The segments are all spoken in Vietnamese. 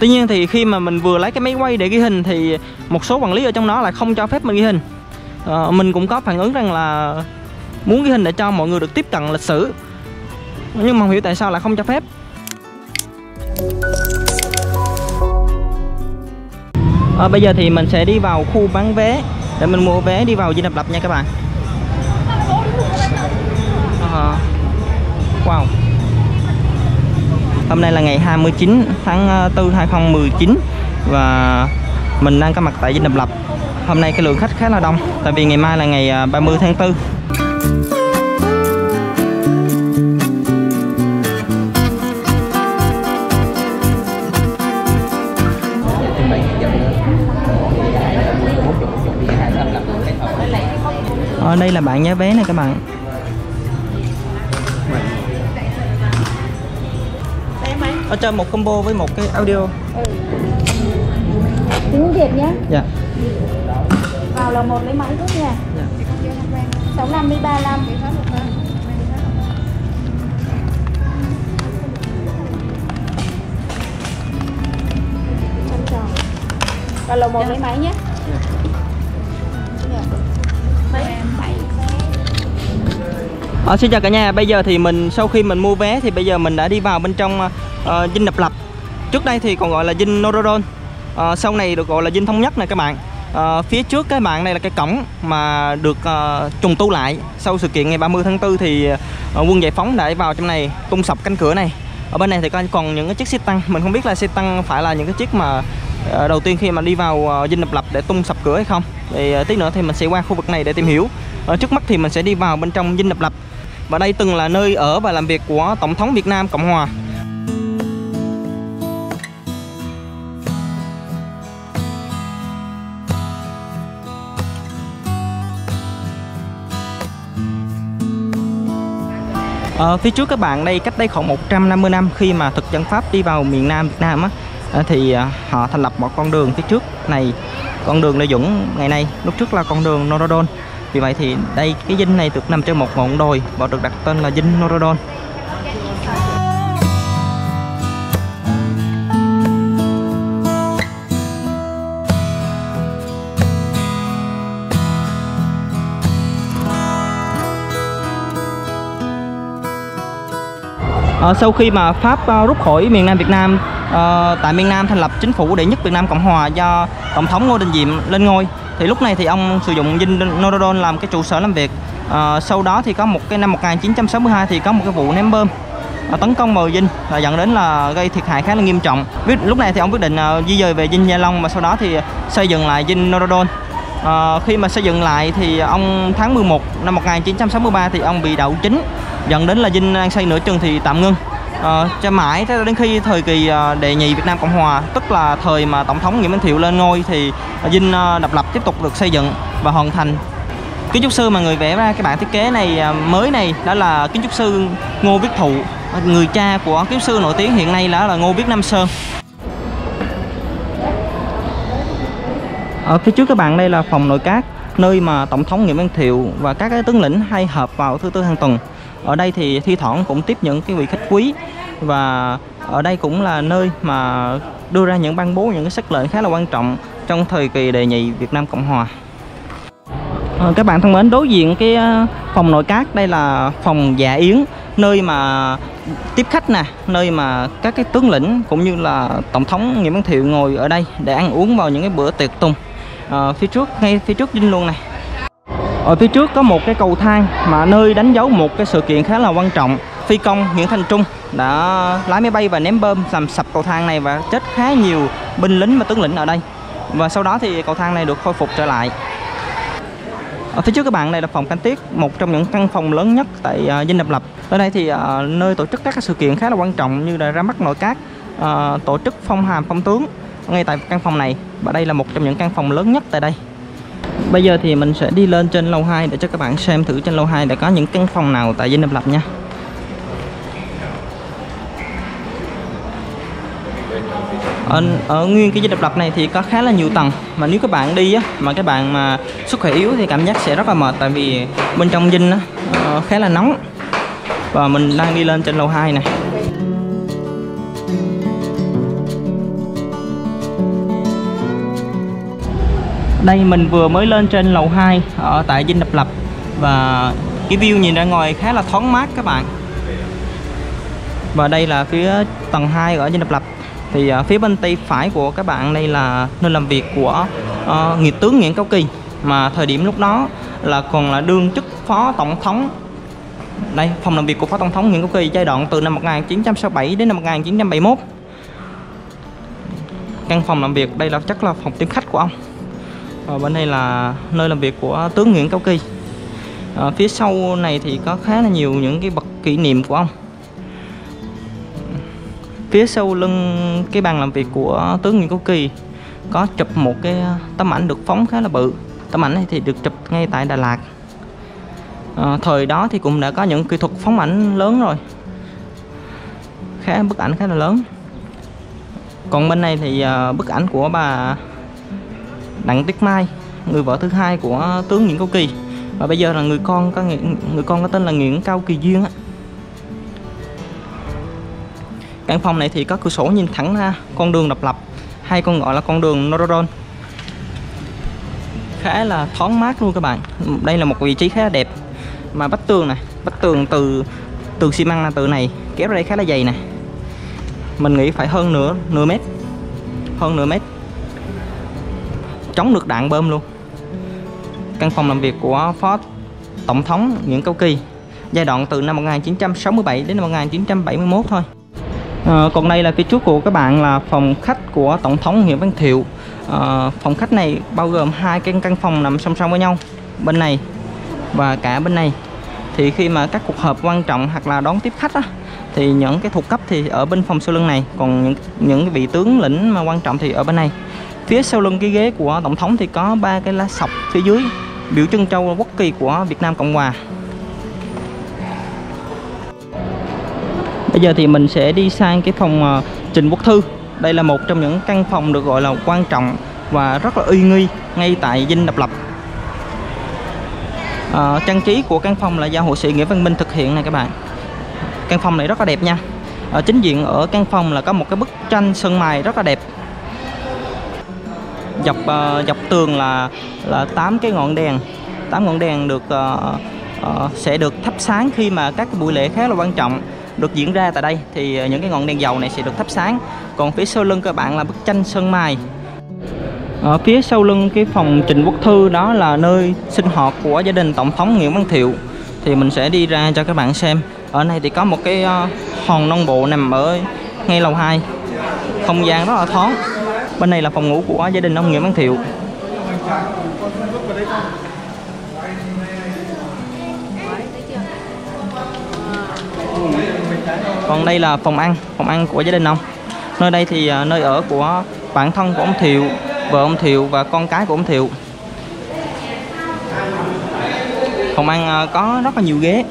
Tuy nhiên thì khi mà mình vừa lấy cái máy quay để ghi hình thì một số quản lý ở trong đó lại không cho phép mình ghi hình. à, mình cũng có phản ứng rằng là muốn ghi hình để cho mọi người được tiếp cận lịch sử. Nhưng mà không hiểu tại sao lại không cho phép. à, bây giờ thì mình sẽ đi vào khu bán vé để mình mua vé đi vào Dinh Độc Lập nha các bạn. à, wow. Hôm nay là ngày 29 tháng ờ, 4 2019 và mình đang có mặt tại Dinh Độc Lập. Hôm nay cái lượng khách khá là đông, tại vì ngày mai là ngày ờ, 30 tháng 4. Ở ờ, đây là bạn giá vé này các bạn. Ở cho một combo với một cái audio. Tiếng Việt nhé. Dạ. Vào là một lấy máy trước nha. Dạ. 65 đi 35 Chăm tròn Vào lầu một lấy máy nhé Ờ, xin chào cả nhà, bây giờ thì mình sau khi mình mua vé thì bây giờ mình đã đi vào bên trong uh, dinh độc lập. Trước đây thì còn gọi là dinh Norodon uh, ờ, Sau này được gọi là dinh thống nhất này các bạn. Uh, Phía trước cái bạn này là cái cổng mà được uh, trùng tu lại Sau sự kiện ngày 30 tháng 4 thì uh, quân giải phóng đã vào trong này tung sập cánh cửa này. Ở bên này thì còn những cái chiếc xe tăng. Mình không biết là xe tăng phải là những cái chiếc mà uh, đầu tiên khi mà đi vào uh, dinh độc lập để tung sập cửa hay không. Thì uh, tí nữa thì mình sẽ qua khu vực này để tìm hiểu. Ở trước mắt thì mình sẽ đi vào bên trong dinh độc lập và đây từng là nơi ở và làm việc của Tổng thống Việt Nam Cộng Hòa. Ở phía trước các bạn đây, cách đây khoảng 150 năm khi mà thực dân Pháp đi vào miền Nam Việt Nam á ờ, thì ờ, họ thành lập một con đường phía trước này, con đường Lê Dũng ngày nay lúc trước là con đường Norodon vì vậy thì đây cái dinh này được nằm trên một ngọn đồi và được đặt tên là dinh Norodon. À, sau khi mà Pháp uh, rút khỏi miền Nam Việt Nam uh, tại miền Nam thành lập chính phủ đệ nhất Việt Nam Cộng Hòa do Tổng thống Ngô Đình Diệm lên ngôi thì lúc này thì ông sử dụng dinh Norodon làm cái trụ sở làm việc. À, sau đó thì có một cái năm 1962 thì có một cái vụ ném bom à, tấn công vào dinh và dẫn đến là gây thiệt hại khá là nghiêm trọng. Lúc này thì ông quyết định à, di dời về dinh Gia Long mà sau đó thì xây dựng lại dinh Norodon à, khi mà xây dựng lại thì ông tháng 11 năm 1963 thì ông bị đậu chính dẫn đến là dinh đang xây nửa chừng thì tạm ngưng. Ờ, cho mãi đến khi thời kỳ ờ, đệ nhị Việt Nam Cộng Hòa, tức là thời mà tổng thống Nguyễn Minh Thiệu lên ngôi thì ờ, dinh độc lập tiếp tục được xây dựng và hoàn thành. Kiến trúc sư mà người vẽ ra cái bản thiết kế này mới này đó là kiến trúc sư Ngô Viết Thụ. Người cha của kiến trúc sư nổi tiếng hiện nay đó là Ngô Viết Nam Sơn. Ở phía trước các bạn, đây là phòng nội các, nơi mà tổng thống Nguyễn Văn Thiệu và các cái tướng lĩnh hay họp vào thứ tư hàng tuần ở đây thì thi thoảng cũng tiếp những cái vị khách quý và ở đây cũng là nơi mà đưa ra những ban bố những cái sắc lệnh khá là quan trọng trong thời kỳ đề nhị Việt Nam Cộng Hòa. À, các bạn thân mến đối diện cái ờ, phòng nội các đây là phòng dạ yến nơi mà tiếp khách nè nơi mà các cái tướng lĩnh cũng như là tổng thống Nguyễn Văn Thiệu ngồi ở đây để ăn uống vào những cái bữa tiệc tùng. À, phía trước ngay phía trước dinh luôn này ở phía trước có một cái cầu thang mà nơi đánh dấu một cái sự kiện khá là quan trọng. Phi công Nguyễn Thành Trung đã lái máy bay và ném bom làm sập cầu thang này và chết khá nhiều binh lính và tướng lĩnh ở đây. Và sau đó thì cầu thang này được khôi phục trở lại. Ở phía trước các bạn này là phòng canh tiết một trong những căn phòng lớn nhất tại uh, dinh độc lập. Ở đây thì uh, nơi tổ chức các sự kiện khá là quan trọng như là ra mắt nội các uh, tổ chức phong hàm phong tướng ngay tại căn phòng này. Và đây là một trong những căn phòng lớn nhất tại đây. Bây giờ thì mình sẽ đi lên trên lầu 2 để cho các bạn xem thử trên lầu 2 đã có những căn phòng nào tại Dinh Độc Lập nha. Ở, ở nguyên cái Dinh Độc Lập này thì có khá là nhiều tầng mà nếu các bạn đi á mà các bạn mà sức khỏe yếu thì cảm giác sẽ rất là mệt tại vì bên trong dinh á, ờ, khá là nóng. và mình đang đi lên trên lầu 2 này đây mình vừa mới lên trên lầu 2 ở tại Dinh Độc Lập. Và cái view nhìn ra ngoài khá là thoáng mát các bạn. Và đây là phía tầng 2 ở Dinh Độc Lập. Thì uh, phía bên tay phải của các bạn đây là nơi làm việc của ờ, uh, nghị tướng Nguyễn Cao Kỳ. Mà thời điểm lúc đó là còn là đương chức phó tổng thống. Đây phòng làm việc của phó tổng thống Nguyễn Cao Kỳ giai đoạn từ năm 1967 đến năm 1971 căn phòng làm việc đây là chắc là phòng tiếp khách của ông và bên đây là nơi làm việc của tướng Nguyễn Cao Kỳ. À, phía sau này thì có khá là nhiều những cái bậc kỷ niệm của ông. Phía sau lưng cái bàn làm việc của tướng Nguyễn Cao Kỳ có chụp một cái tấm ảnh được phóng khá là bự. Tấm ảnh này thì được chụp ngay tại Đà Lạt. À, thời đó thì cũng đã có những kỹ thuật phóng ảnh lớn rồi. Khá bức ảnh khá là lớn. Còn bên này thì ờ, bức ảnh của bà Đặng Tuyết Mai, người vợ thứ hai của tướng Nguyễn Cao Kỳ. Và bây giờ là người con có người con có tên là Nguyễn Cao Kỳ Duyên á. Căn phòng này thì có cửa sổ nhìn thẳng ra, con đường độc lập, hay còn gọi là con đường Norodon khá là thoáng mát luôn các bạn. Đây là một vị trí khá là đẹp. Mà vách tường này vách tường từ tường xi măng là từ này, kéo ra đây khá là dày nè. Mình nghĩ phải hơn nửa nửa mét, hơn nửa mét chống được đạn bơm luôn. Căn phòng làm việc của phó tổng thống Nguyễn Cao Kỳ giai đoạn từ năm 1967 đến năm 1971 thôi. À, còn đây là phía trước của các bạn là phòng khách của tổng thống Nguyễn Văn Thiệu. À, phòng khách này bao gồm hai cái căn phòng nằm song song với nhau bên này và cả bên này. Thì khi mà các cuộc họp quan trọng hoặc là đón tiếp khách á, thì những cái thuộc cấp thì ở bên phòng sau lưng này còn những những cái vị tướng lĩnh mà quan trọng thì ở bên này phía sau lưng cái ghế của tổng thống thì có ba cái lá sọc phía dưới biểu trưng châu quốc kỳ của Việt Nam Cộng Hòa. Bây giờ thì mình sẽ đi sang cái phòng uh, Trình Quốc Thư. Đây là một trong những căn phòng được gọi là quan trọng và rất là uy nghi ngay tại Dinh Độc Lập. À, trang trí của căn phòng là do hộ sĩ Nghĩa Văn Minh thực hiện này các bạn. Căn phòng này rất là đẹp nha. Ở chính diện ở căn phòng là có một cái bức tranh sơn mài rất là đẹp dọc uh, dọc tường là là tám cái ngọn đèn. Tám ngọn đèn được uh, uh, sẽ được thắp sáng khi mà các buổi lễ khá là quan trọng được diễn ra tại đây. Thì ờ, những cái ngọn đèn dầu này sẽ được thắp sáng. Còn phía sau lưng các bạn là bức tranh sơn mài. Ở phía sau lưng cái phòng Trịnh Quốc Thư đó là nơi sinh hoạt của gia đình Tổng thống Nguyễn Văn Thiệu. Thì mình sẽ đi ra cho các bạn xem. Ở này thì có một cái uh, hòn non bộ nằm ở ngay lầu 2 không gian rất là thoáng bên này là phòng ngủ của gia đình ông Nguyễn Văn Thiệu. Còn đây là phòng ăn phòng ăn của gia đình ông. Nơi đây thì à, nơi ở của bản thân của ông Thiệu, vợ ông Thiệu và con cái của ông Thiệu. Phòng ăn à, có rất là nhiều ghế.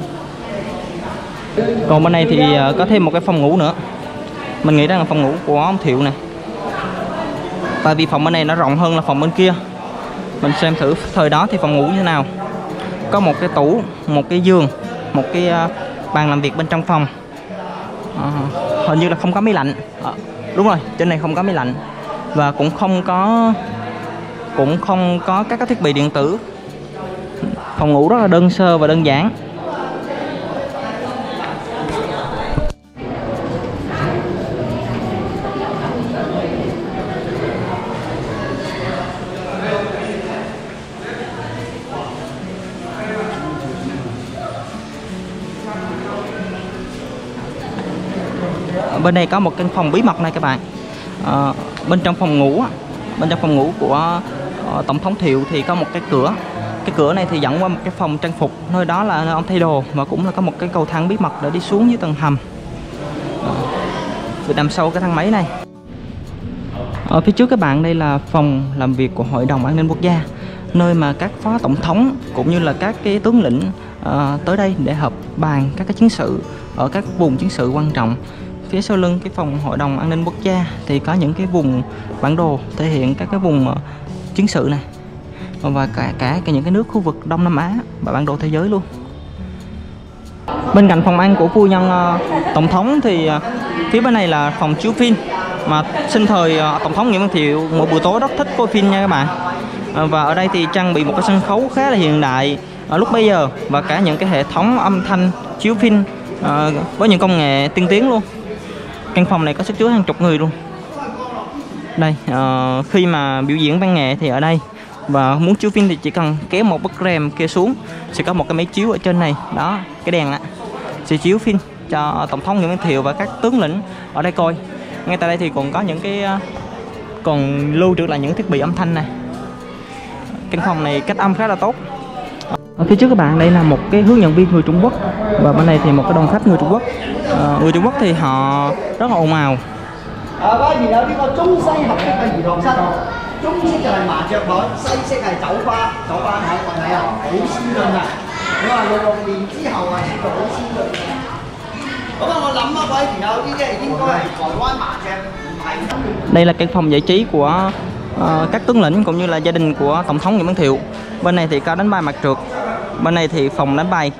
Còn bên này thì à, có thêm một cái phòng ngủ nữa. Mình nghĩ rằng là phòng ngủ của ông Thiệu này tại vì phòng bên này nó rộng hơn là phòng bên kia. Mình xem thử thời đó thì phòng ngủ như thế nào. Có một cái tủ một cái giường một cái à, bàn làm việc bên trong phòng. À, hình như là không có máy lạnh. À, đúng rồi trên này không có máy lạnh. Và cũng không có cũng không có các cái thiết bị điện tử. Phòng ngủ rất là đơn sơ và đơn giản. Bên đây có một căn phòng bí mật này các bạn. À, bên trong phòng ngủ bên trong phòng ngủ của à, tổng thống thiệu thì có một cái cửa. Cái cửa này thì dẫn qua một cái phòng trang phục nơi đó là nơi ông thay đồ và cũng là có một cái cầu thang bí mật để đi xuống dưới tầng hầm. Ờ, Từ nằm sâu cái thang máy này. Ở phía trước các bạn đây là phòng làm việc của hội đồng an ninh quốc gia nơi mà các phó tổng thống cũng như là các cái tướng lĩnh uh, tới đây để họp bàn các cái chiến sự ở các vùng chiến sự quan trọng phía sau lưng cái phòng hội đồng an ninh quốc gia thì có những cái vùng bản đồ thể hiện các cái vùng ờ, chiến sự này. Và cả cả những cái nước khu vực Đông Nam Á và bản đồ thế giới luôn. Bên cạnh phòng ăn của phu nhân ờ, tổng thống thì ờ, phía bên này là phòng chiếu phim. Mà sinh thời tổng thống Nguyễn Văn Thiệu, mỗi buổi tối rất thích coi phim nha các bạn. Và ở đây thì trang bị một cái sân khấu khá là hiện đại ở lúc bây giờ. Và cả những cái hệ thống âm thanh chiếu phim với những công nghệ tiên tiến luôn căn phòng này có sức chứa hàng chục người luôn. Đây uh, khi mà biểu diễn văn nghệ thì ở đây. Và muốn chiếu phim thì chỉ cần kéo một bức rèm kia xuống sẽ có một cái máy chiếu ở trên này. Đó cái đèn ạ. Sẽ chiếu phim cho tổng thống Nguyễn Văn Thiệu và các tướng lĩnh ở đây coi. Ngay tại đây thì còn có những cái ờ, còn lưu trữ lại những thiết bị âm thanh này. Căn phòng này cách âm khá là tốt ở phía trước các bạn đây là một cái hướng nhận viên người Trung Quốc và bên này thì một cái đoàn khách người Trung Quốc. À, người Trung Quốc thì họ rất là ồn ào. Đây là cái phòng giải trí của Ờ, các tướng lĩnh cũng như là gia đình của tổng thống Nguyễn Văn Thiệu. Bên này thì có đánh bài mặt trượt bên này thì phòng đánh bài.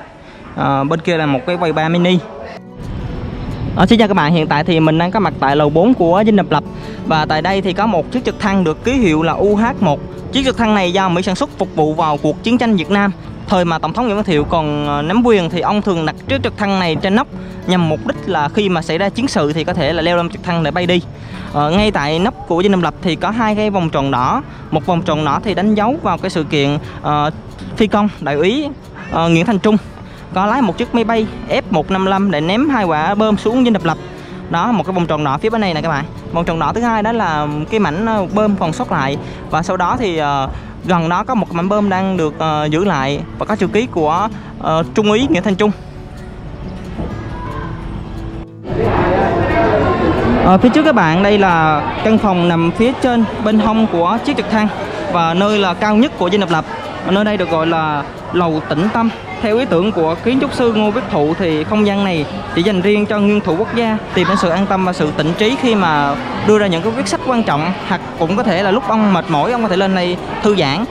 Ờ, bên kia là một cái quầy bar mini. Ờ, xin chào các bạn, hiện tại thì mình đang có mặt tại lầu 4 của Dinh Độc Lập. Và tại đây thì có một chiếc trực thăng được ký hiệu là UH-1 Chiếc trực thăng này do Mỹ sản xuất phục vụ vào cuộc chiến tranh Việt Nam. Thời mà Tổng thống Nguyễn Văn Thiệu còn ờ, nắm quyền thì ông thường đặt chiếc trực thăng này trên nóc Nhằm mục đích là khi mà xảy ra chiến sự thì có thể là leo lên trực thăng để bay đi. Ờ, ngay tại nóc của Dinh Độc Lập thì có hai cái vòng tròn đỏ. Một vòng tròn đỏ thì đánh dấu vào cái sự kiện uh, phi công đại úy uh, Nguyễn Thành Trung. Có lái một chiếc máy bay F155 để ném hai quả bom xuống dinh độc lập. Đó một cái vòng tròn đỏ phía bên này nè các bạn. Vòng tròn đỏ thứ hai đó là cái mảnh ờ, bơm bom còn sót lại. Và sau đó thì uh, gần đó có một mảnh bom đang được uh, giữ lại và có chữ ký của uh, trung úy Nguyễn Thành Trung. Ở phía trước các bạn, đây là căn phòng nằm phía trên bên hông của chiếc trực thăng và nơi là cao nhất của Dinh Độc Lập. Ở nơi đây được gọi là lầu tĩnh tâm. Theo ý tưởng của kiến trúc sư Ngô Viết Thụ thì không gian này chỉ dành riêng cho nguyên thủ quốc gia, tìm đến sự an tâm và sự tỉnh trí khi mà đưa ra những cái quyết sách quan trọng, hoặc cũng có thể là lúc ông mệt mỏi, ông có thể lên đây thư giãn.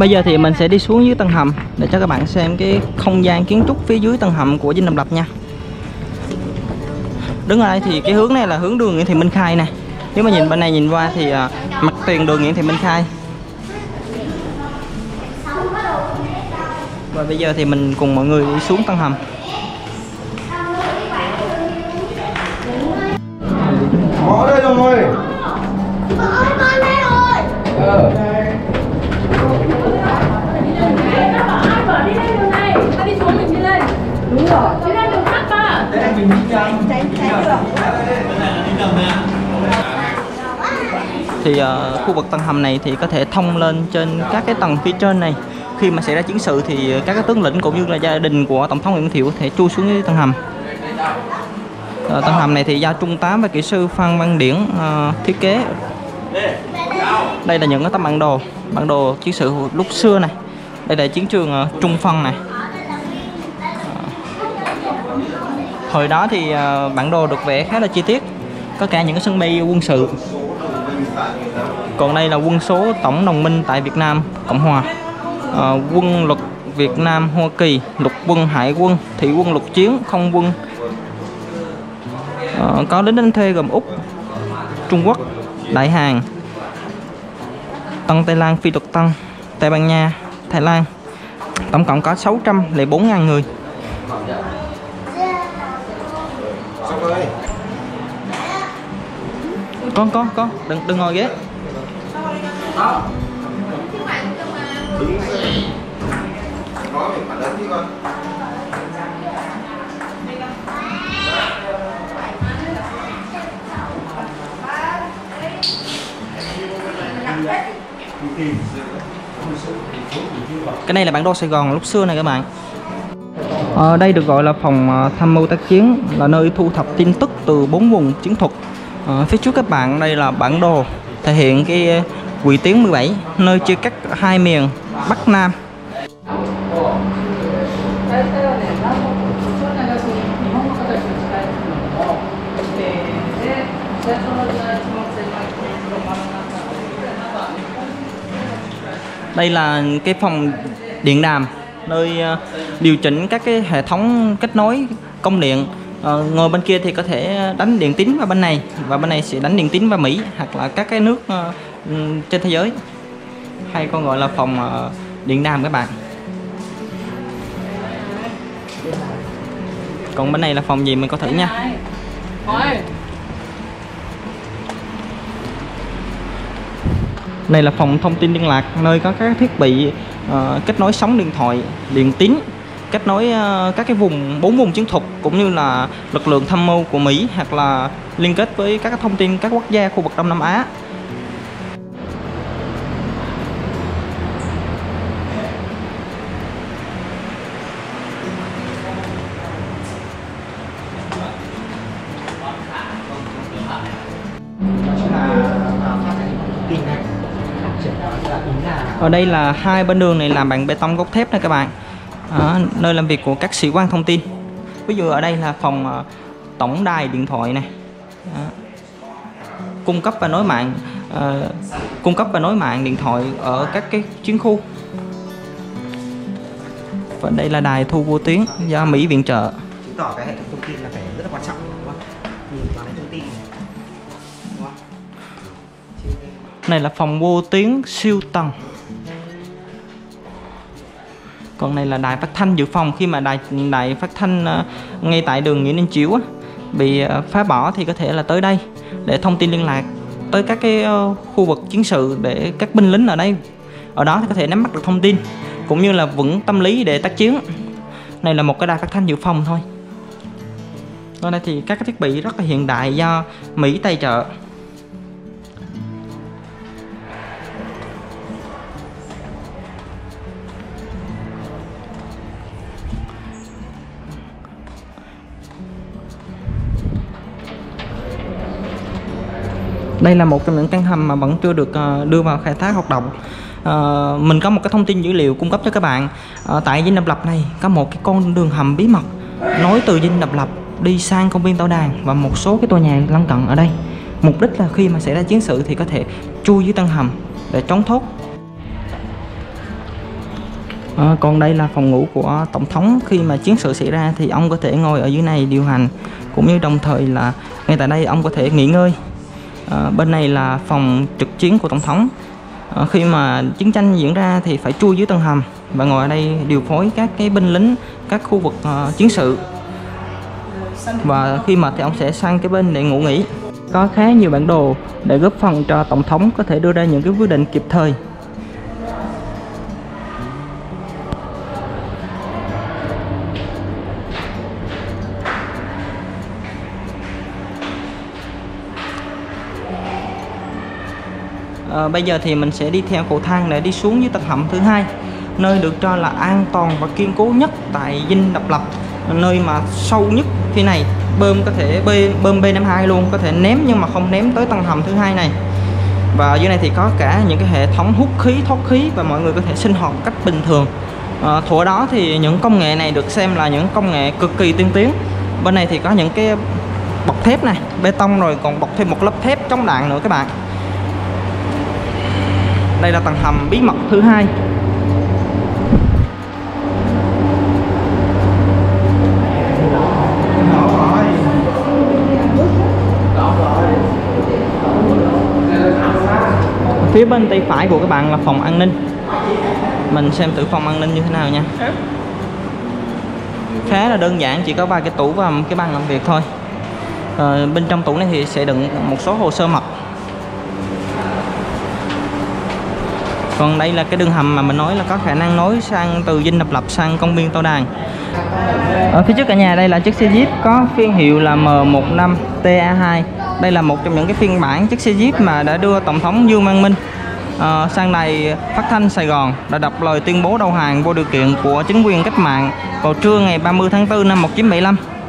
Bây giờ thì mình sẽ đi xuống dưới tầng hầm để cho các bạn xem cái không gian kiến trúc phía dưới tầng hầm của Dinh Độc Lập nha. Đứng ở đây thì cái hướng này là hướng đường Nguyễn Thị Minh Khai nè. Nếu mà nhìn bên này nhìn qua thì à, mặt tiền đường Nguyễn Thị Minh Khai. Và bây giờ thì mình cùng mọi người đi xuống tầng hầm. Ở đây rồi. Đi xuống mình đi lên. Đúng rồi. Đi lên đường sắt mà. Đây mình đi chăng? thì uh, khu vực tầng hầm này thì có thể thông lên trên các cái tầng phía trên này khi mà xảy ra chiến sự thì các cái tướng lĩnh cũng như là gia đình của tổng thống Nguyễn Thiệu có thể chui xuống dưới tầng hầm Ờ, tầng hầm này thì do trung tá và kỹ sư Phan Văn Điển ờ, thiết kế đây là những cái tấm bản đồ bản đồ chiến sự lúc xưa này đây là chiến trường ờ, Trung Phân này. Hồi đó thì ờ, bản đồ được vẽ khá là chi tiết có cả những cái sân bay quân sự. Còn đây là quân số tổng đồng minh tại Việt Nam Cộng Hòa. À, quân luật Việt Nam Hoa Kỳ lục quân hải quân Thị quân lục chiến không quân. À, có lính đánh thuê gồm Úc Trung Quốc Đại Hàn Tân Tây Lan Phi luật Tân Tây Ban Nha. Thái Lan tổng cộng có 604.000 người con con con, đừng đừng ngồi ghế Thank you cái này là bản đồ Sài Gòn lúc xưa này các bạn. Ở đây được gọi là phòng ờ, tham mưu tác chiến là nơi thu thập tin tức từ bốn vùng chiến thuật. Ờ, phía trước các bạn đây là bản đồ thể hiện cái quỷ tuyến 17 nơi chia cắt hai miền Bắc Nam. Đây là cái phòng điện đàm nơi ờ, điều chỉnh các cái hệ thống kết nối công điện. Ờ, ngồi bên kia thì có thể đánh điện tín vào bên này và bên này sẽ đánh điện tín vào Mỹ hoặc là các cái nước uh, trên thế giới. Hay còn gọi là phòng uh, điện đàm các bạn. Còn bên này là phòng gì mình có thử nha. Này Đây là phòng thông tin liên lạc nơi có các thiết bị uh, kết nối sóng điện thoại, điện tín, kết nối uh, các cái vùng bốn vùng chiến thuật cũng như là lực lượng tham mưu của Mỹ hoặc là liên kết với các thông tin các quốc gia khu vực Đông Nam Á. Ở đây là hai bên đường này làm bằng bê tông cốt thép nè các bạn. Đó, nơi làm việc của các sĩ quan thông tin. Ví dụ ở đây là phòng ờ, tổng đài điện thoại này. Đó. Cung cấp và nối mạng ờ, cung cấp và nối mạng điện thoại ở các cái chiến khu. Và đây là đài thu vô tuyến do Mỹ viện trợ. chứng tỏ cái hệ thống thông tin là phải rất là quan trọng đúng không? Nhìn vào cái thông tin đúng không? Này là phòng vô tuyến siêu tầng. Còn này là đài phát thanh dự phòng khi mà đài đài phát thanh uh, ngay tại đường Nguyễn Đình Chiểu á, bị uh, phá bỏ thì có thể là tới đây để thông tin liên lạc tới các cái uh, khu vực chiến sự để các binh lính ở đây ở đó thì có thể nắm bắt được thông tin cũng như là vững tâm lý để tác chiến. Này là một cái đài phát thanh dự phòng thôi. Ở đây thì các cái thiết bị rất là hiện đại do Mỹ tài trợ. Đây là một trong những căn hầm mà vẫn chưa được ờ, đưa vào khai thác hoạt động. À, mình có một cái thông tin dữ liệu cung cấp cho các bạn. À, tại dinh độc lập này có một cái con đường hầm bí mật nối từ dinh độc lập đi sang công viên tàu đàn và một số cái tòa nhà lân cận ở đây. Mục đích là khi mà xảy ra chiến sự thì có thể chui dưới tân hầm để trốn thoát. À, còn đây là phòng ngủ của tổng thống. Khi mà chiến sự xảy ra thì ông có thể ngồi ở dưới này điều hành cũng như đồng thời là ngay tại đây ông có thể nghỉ ngơi. Ờ, bên này là phòng trực chiến của tổng thống. Ờ, khi mà chiến tranh diễn ra thì phải chui dưới tầng hầm và ngồi ở đây điều phối các cái binh lính, các khu vực ờ, chiến sự. Và khi mà thì ông sẽ sang cái bên để ngủ nghỉ. Có khá nhiều bản đồ để góp phần cho tổng thống có thể đưa ra những cái quyết định kịp thời. Ờ, bây giờ thì mình sẽ đi theo cầu thang để đi xuống dưới tầng hầm thứ hai nơi được cho là an toàn và kiên cố nhất tại dinh độc lập nơi mà sâu nhất phía này. Bơm có thể bê, bơm B52 luôn có thể ném nhưng mà không ném tới tầng hầm thứ hai này. Và dưới này thì có cả những cái hệ thống hút khí thoát khí và mọi người có thể sinh hoạt cách bình thường. À, thuở đó thì những công nghệ này được xem là những công nghệ cực kỳ tiên tiến. Bên này thì có những cái bọc thép này bê tông rồi còn bọc thêm một lớp thép chống đạn nữa các bạn đây là tầng hầm bí mật thứ hai. Phía bên tay phải của các bạn là phòng an ninh. Mình xem thử phòng an ninh như thế nào nha. Khá là đơn giản chỉ có ba cái tủ và một cái bàn làm việc thôi. Ờ, bên trong tủ này thì sẽ đựng một số hồ sơ mật. Còn đây là cái đường hầm mà mình nói là có khả năng nối sang từ dinh độc lập sang công viên Tô đàn. Ở phía trước cả nhà đây là chiếc xe Jeep có phiên hiệu là M15 TA2 đây là một trong những cái phiên bản chiếc xe Jeep mà đã đưa tổng thống Dương Văn Minh ờ, sang này phát thanh Sài Gòn đã đọc lời tuyên bố đầu hàng vô điều kiện của chính quyền cách mạng vào trưa ngày 30 tháng 4 năm 1975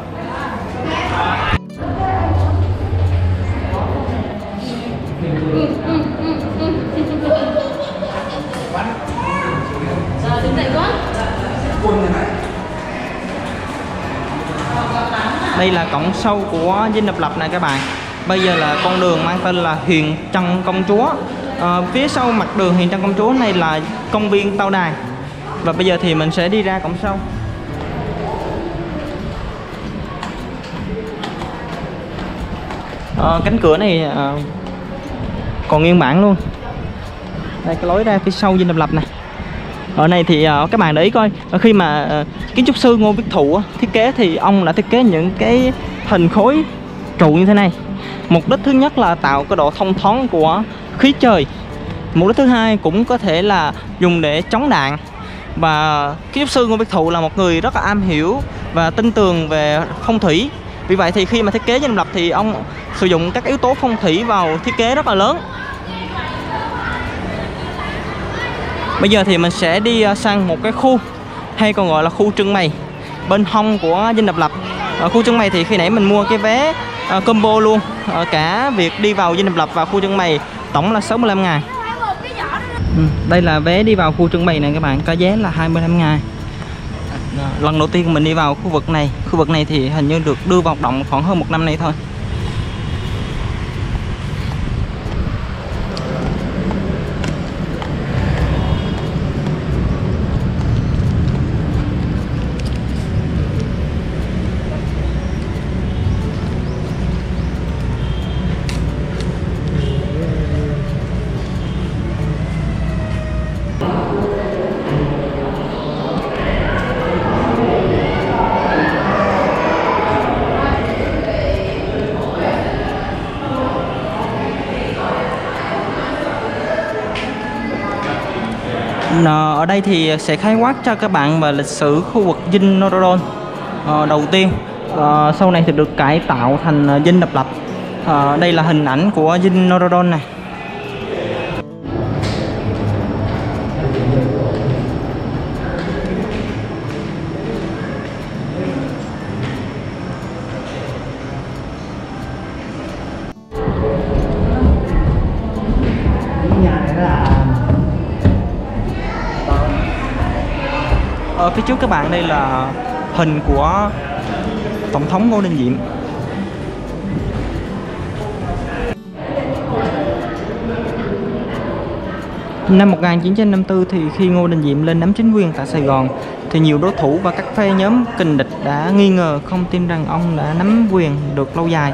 đây là cổng sâu của dinh độc lập này các bạn. Bây giờ là con đường mang tên là huyền trân công chúa. À, phía sau mặt đường Huyền Trân Công Chúa này là công viên Tàu Đài và bây giờ thì mình sẽ đi ra cổng sâu. À, cánh cửa này à, còn nguyên bản luôn. Đây cái lối ra phía sau dinh độc lập này ở này thì uh, các bạn để ý coi. Khi mà uh, kiến trúc sư Ngô Viết Thụ uh, thiết kế thì ông đã thiết kế những cái hình khối trụ như thế này. Mục đích thứ nhất là tạo cái độ thông thoáng của khí trời. Mục đích thứ hai cũng có thể là dùng để chống đạn. Và kiến trúc sư Ngô Viết Thụ là một người rất là am hiểu và tin tường về phong thủy. Vì vậy thì khi mà thiết kế dinh độc lập thì ông sử dụng các yếu tố phong thủy vào thiết kế rất là lớn. Bây giờ thì mình sẽ đi à, sang một cái khu hay còn gọi là khu trưng bày bên hông của Dinh Độc Lập. Ở khu trưng bày thì khi nãy mình mua cái vé à, combo luôn. Ở cả việc đi vào Dinh Độc Lập và khu trưng bày tổng là 65 ngàn. Ừ, đây là vé đi vào khu trưng bày này các bạn, có giá là 25 ngàn. À, lần đầu tiên mình đi vào khu vực này, khu vực này thì hình như được đưa vào hoạt động khoảng hơn một năm nay thôi. Đây thì sẽ khái quát cho các bạn về lịch sử khu vực dinh Norodon à, ờ, đầu tiên. À, sau này thì được cải tạo thành ờ, dinh độc lập. À, đây là hình ảnh của dinh Norodon này. Phía trước các bạn, đây là hình của tổng thống Ngô Đình Diệm. Năm 1954 thì khi Ngô Đình Diệm lên nắm chính quyền tại Sài Gòn, thì nhiều đối thủ và các phe nhóm kình địch đã nghi ngờ không tin rằng ông đã nắm quyền được lâu dài.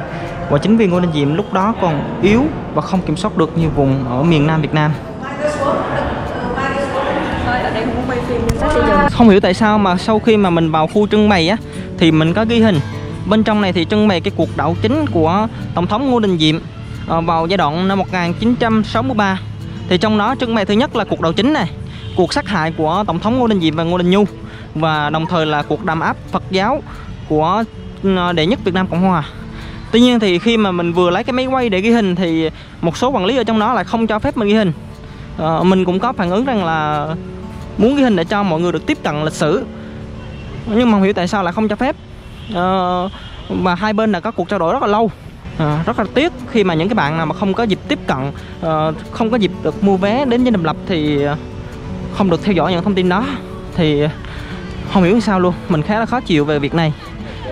Và chính vì Ngô Đình Diệm lúc đó còn yếu và không kiểm soát được nhiều vùng ở miền Nam Việt Nam Thôi, ở đây không có quay phim nên không hiểu tại sao mà sau khi mà mình vào khu trưng bày á thì mình có ghi hình. Bên trong này thì trưng bày cái cuộc đảo chính của tổng thống Ngô Đình Diệm ờ, vào giai đoạn năm 1963 thì trong đó trưng bày thứ nhất là cuộc đảo chính này cuộc sát hại của tổng thống Ngô Đình Diệm và Ngô Đình Nhu và đồng thời là cuộc đàn áp Phật giáo của ờ, đệ nhất Việt Nam Cộng Hòa. Tuy nhiên thì khi mà mình vừa lấy cái máy quay để ghi hình thì một số quản lý ở trong đó lại không cho phép mình ghi hình. À, mình cũng có phản ứng rằng là muốn ghi hình để cho mọi người được tiếp cận lịch sử. Nhưng mà không hiểu tại sao lại không cho phép. Ờ, và hai bên đã có cuộc trao đổi rất là lâu. Ờ, rất là tiếc khi mà những cái bạn nào mà không có dịp tiếp cận ờ, không có dịp được mua vé đến với độc lập thì không được theo dõi những thông tin đó. Thì không hiểu sao luôn. Mình khá là khó chịu về việc này.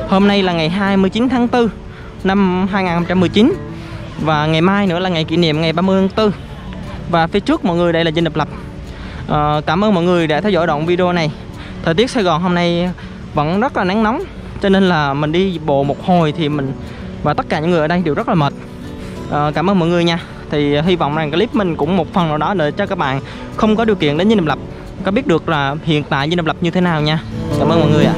Hôm nay là ngày 29 tháng 4 năm 2019 và ngày mai nữa là ngày kỷ niệm ngày 30 tháng 4 và phía trước mọi người, đây là dinh độc lập. Ờ, cảm ơn mọi người đã theo dõi đoạn video này. Thời tiết Sài Gòn hôm nay vẫn rất là nắng nóng cho nên là mình đi bộ một hồi thì mình và tất cả những người ở đây đều rất là mệt. À, cảm ơn mọi người nha. Thì hy vọng rằng clip mình cũng một phần nào đó để cho các bạn không có điều kiện đến Dinh Độc Lập có biết được là hiện tại Dinh Độc Lập như thế nào nha. Cảm ơn mọi người ạ.